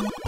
you